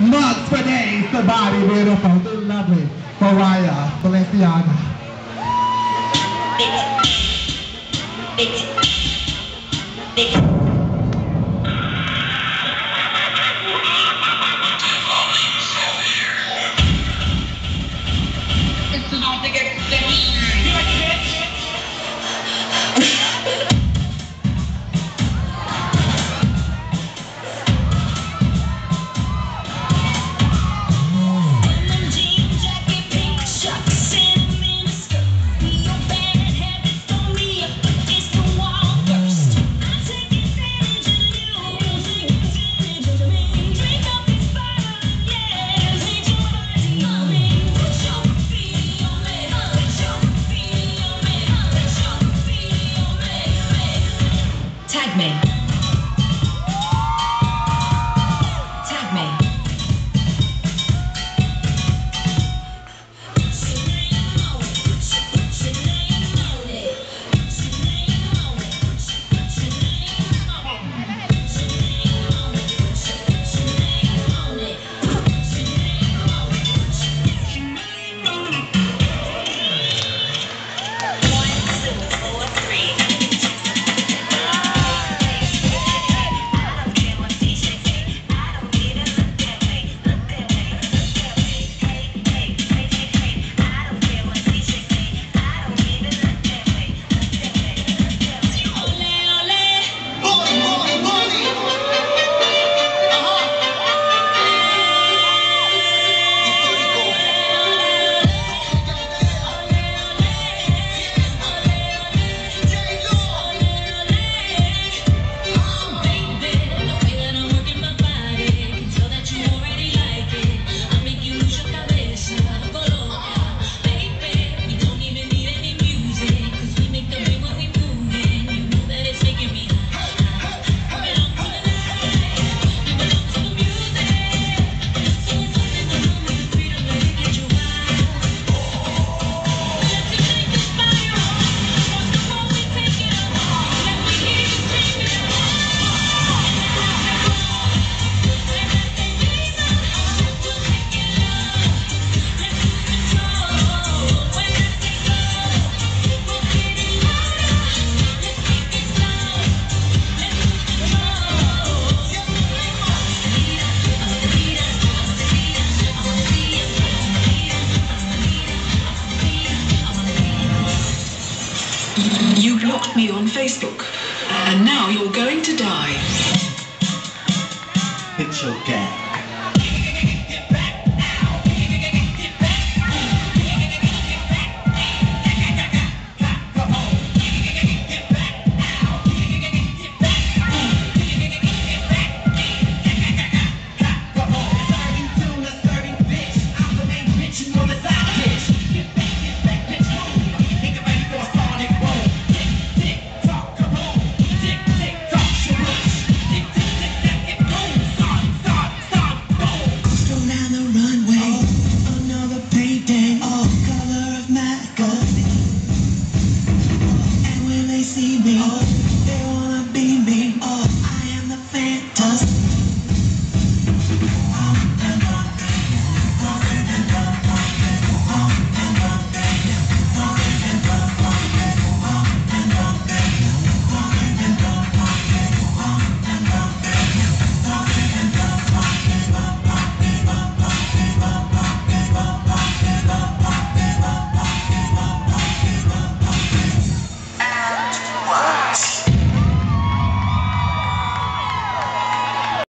Mugs for days, the body beautiful, the lovely Mariah Balenciaga. You. Hagman. blocked me on Facebook. And now you're going to die. It's your game.